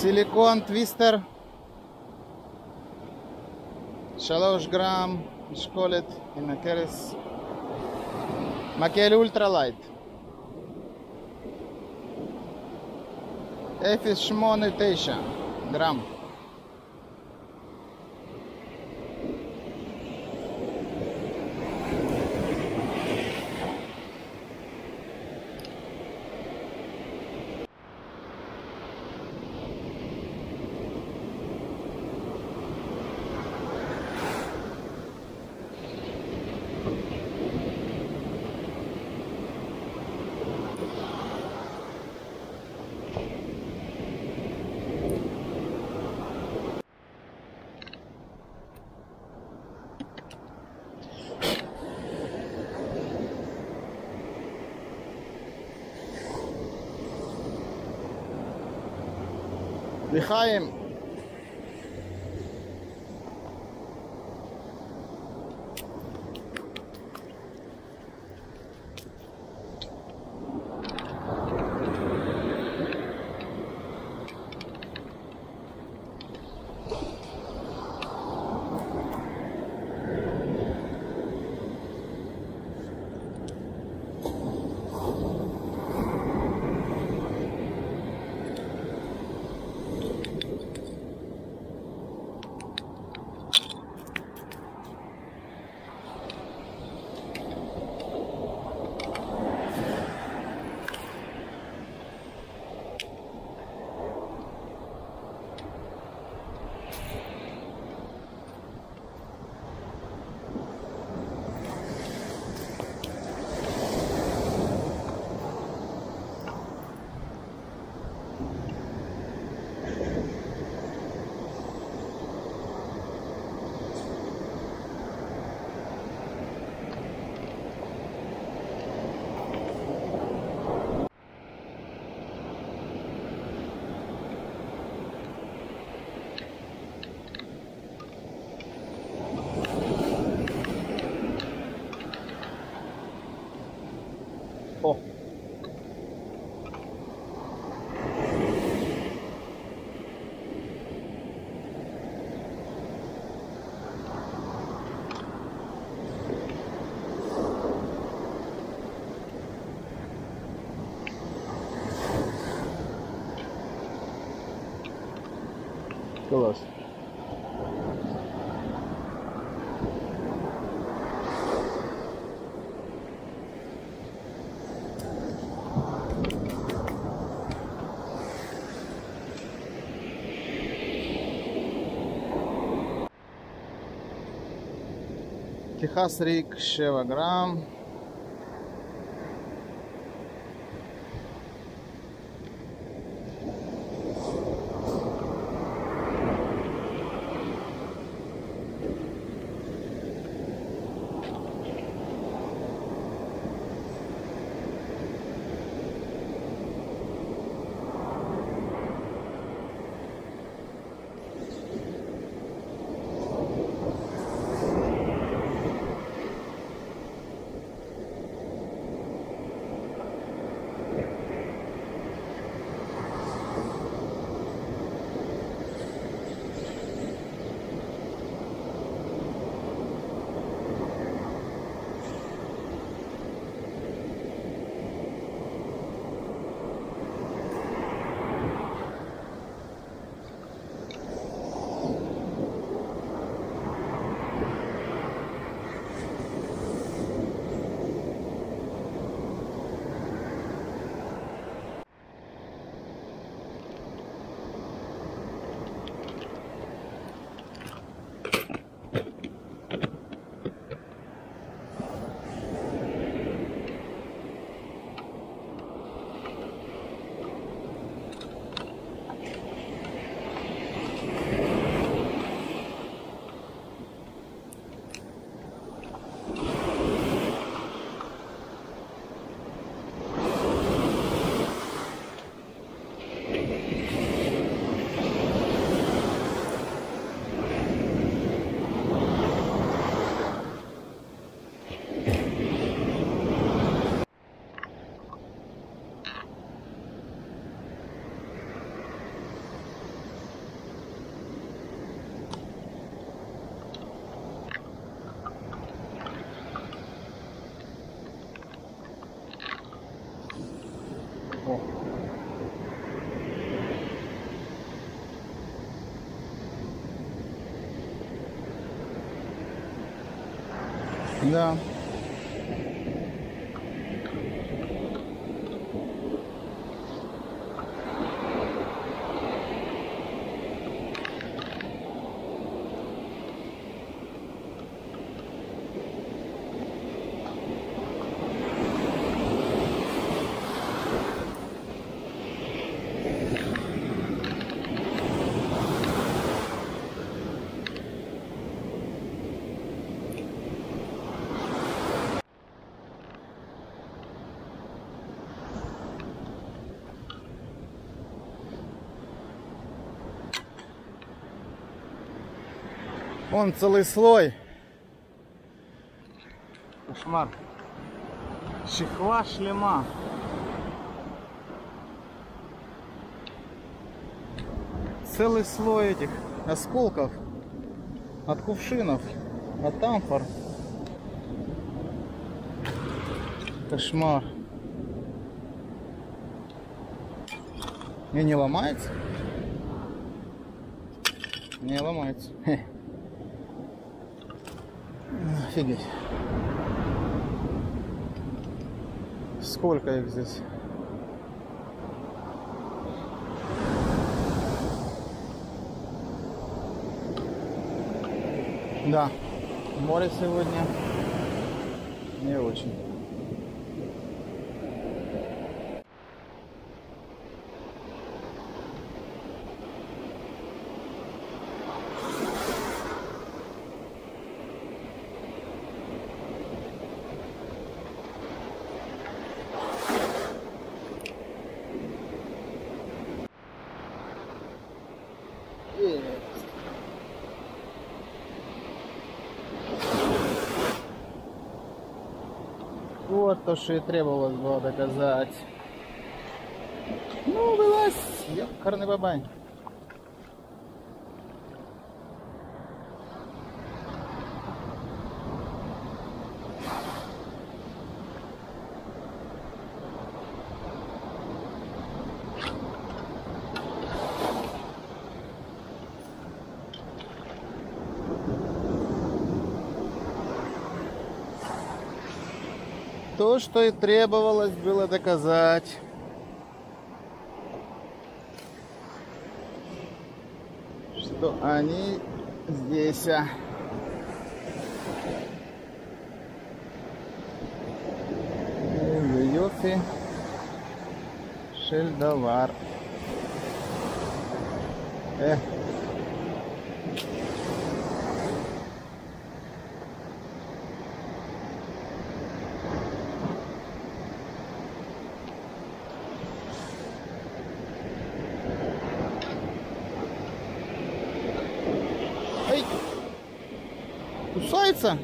Силикон твистер. Шалош грамм. Школет. Инакерес. Макель ультралайт. Эфис шмоны тейша. Грамм. Bichaim. Класс. Техас Рик 7 Да. Вон целый слой. Кошмар. Чехла шлема. Целый слой этих осколков от кувшинов, от амфор. Кошмар. И не ломается? Не ломается. Офигеть. Сколько их здесь? Да, море сегодня не очень. Вот то, что и требовалось было доказать. Ну, вылазь, ёкарный бабай. То, что и требовалось было доказать. Что они здесь. а. Шельдовар. Эх. Эй! Кусается?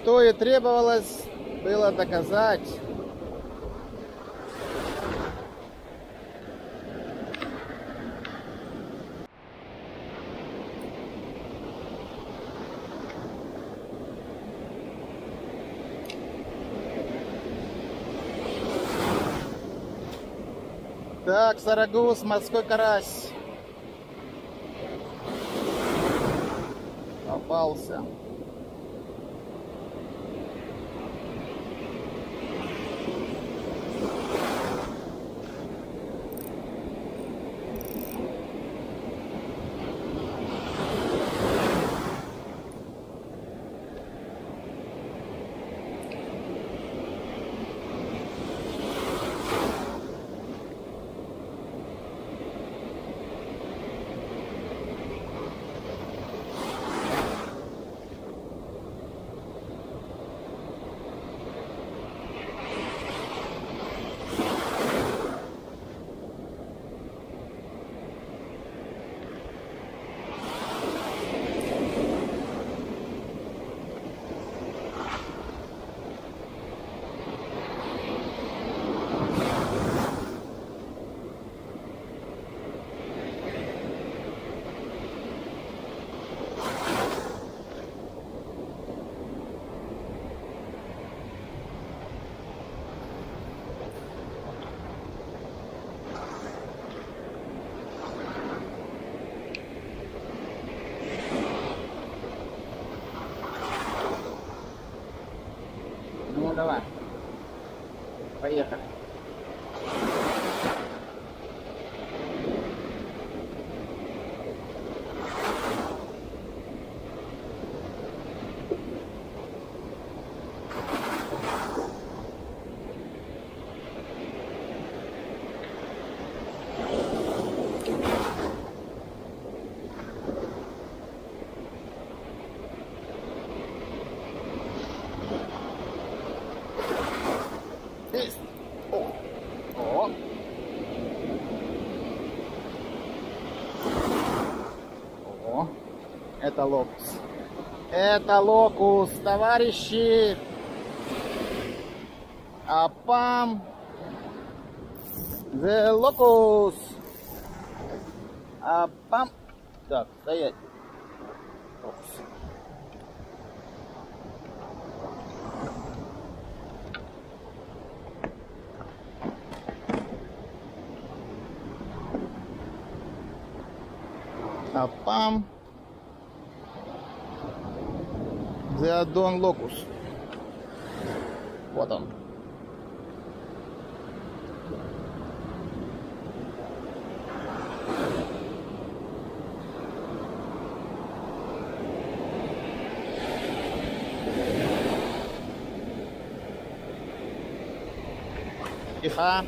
Что и требовалось было доказать. Так, Сарагус, морской карась. Попался. Это локус. Это локус, товарищи. Апам. The locus. Апам. Так, стоять. Локус. Апам. Зеодон локус. Вот он. Тихо.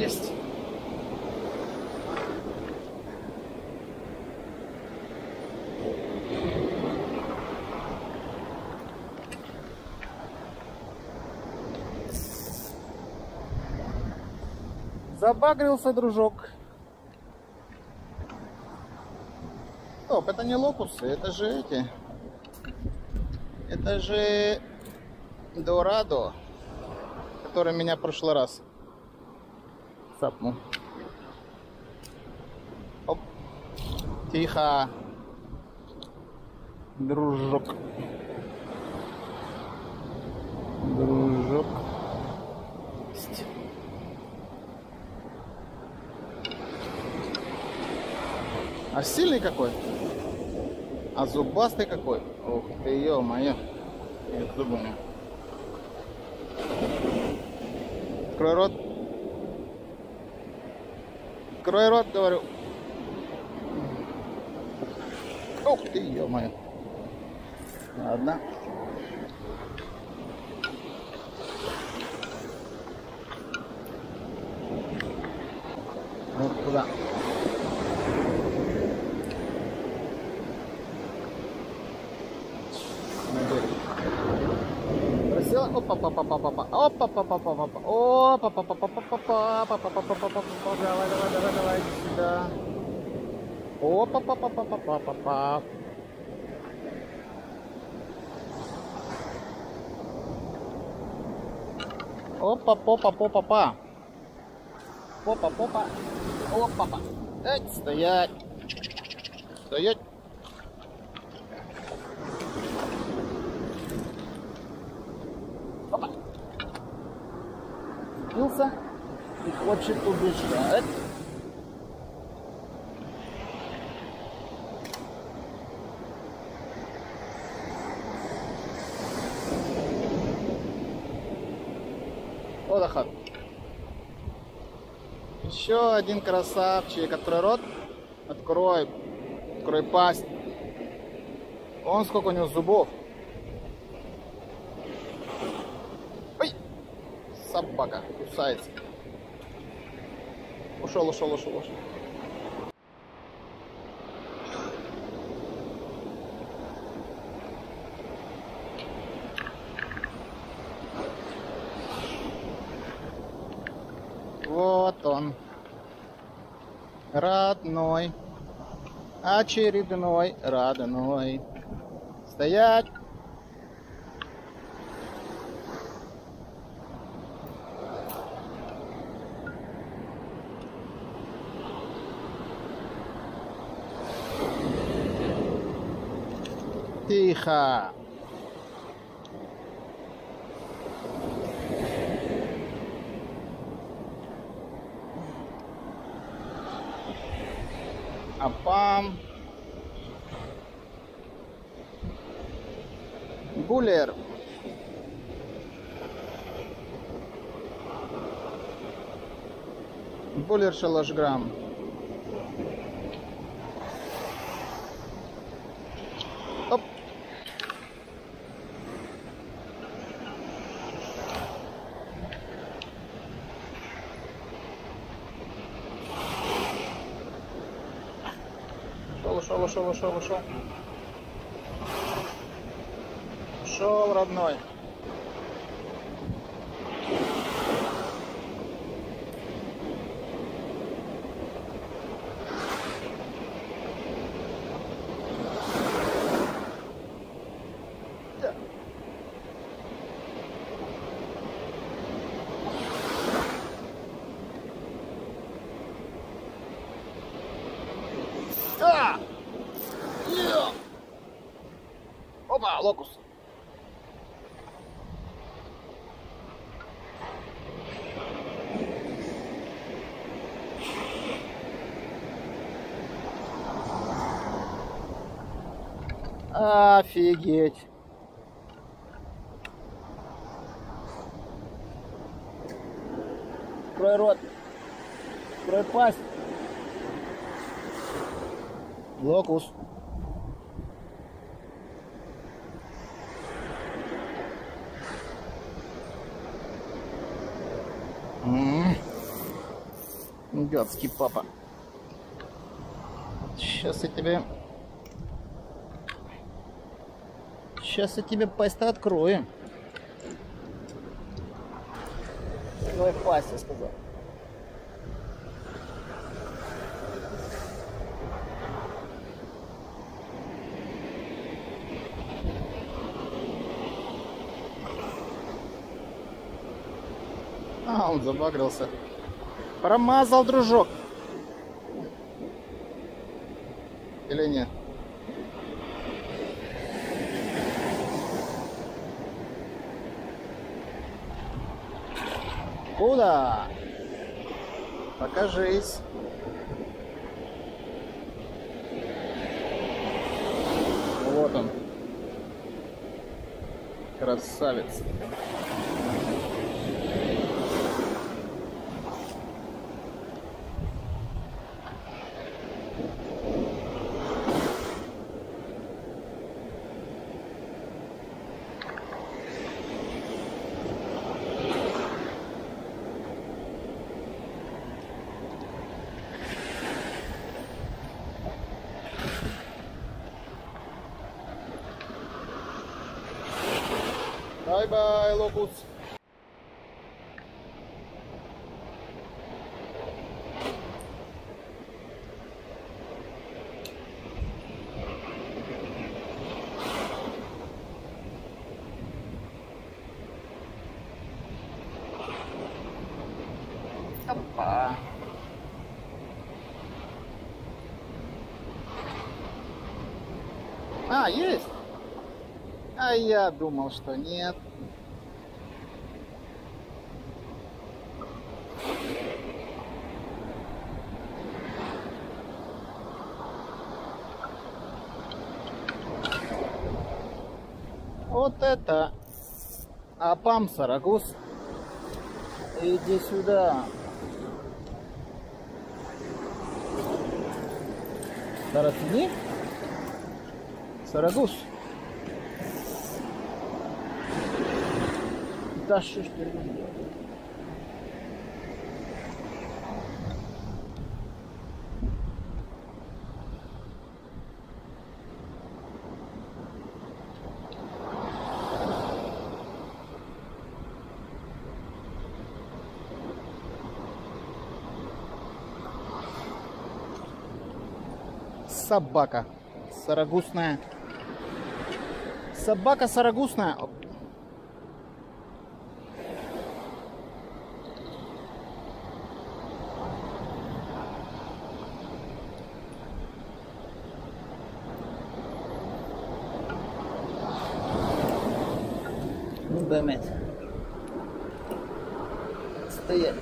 Есть. Забагрился, дружок. Стоп, это не локусы, это же эти. Это же Дорадо, который меня в прошлый раз цапнул. Оп. Тихо. Дружок. Дружок. Есть. А сильный какой? А зубастый какой? Ух ты, ё-моё. Я зубы. Открой рот. Открой рот, говорю. Ух ты, ё-моё. Ладно. Опа, папа, папа, папа. Опа, папа, папа, папа. Опа, папа, папа, папа, папа, папа, папа, папа. Давай, давай, давай, давай, иди сюда. Опа, папа, папа, папа, папа. Опа, попа, попа, па. Попа, попа. Опа, папа. Эй, стоять. Стоять. Опа. Сбился и хочет убежать. Отдыхат. Еще один красавчик. Открой рот. Открой. Открой пасть. Он сколько у него зубов. Собака кусается. Ушел, ушел, ушел, ушел. Вот он. Родной. Очередной родной. Стоять! Тихо. Апам. Буллер. Буллер шалашграмм. Оп. Ушел, ушел, ушел, ушел, родной. А! Е! Опа, локус. Офигеть. Открой рот. Открой пасть. Локус. Гадский папа. Сейчас я тебе... Сейчас я тебе пасть открою. Давай пасть, я сказал. А, он забагрился. Промазал, дружок. Или нет? Куда? Покажись. Вот он. Красавец. Locals. Опа. А, есть. А я думал, что нет. Вот это Апам Сарагус. Иди сюда. Таратини? Сарагус. Да что ж ты собака сарагусная. Собака сарагусная. Оп. Ну, באמת. מצטיין.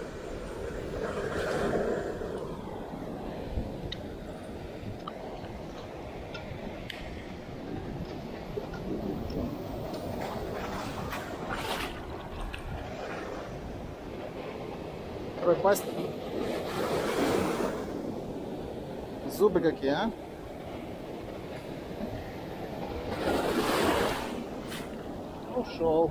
Пропасть. Зубы какие, а? Ушел.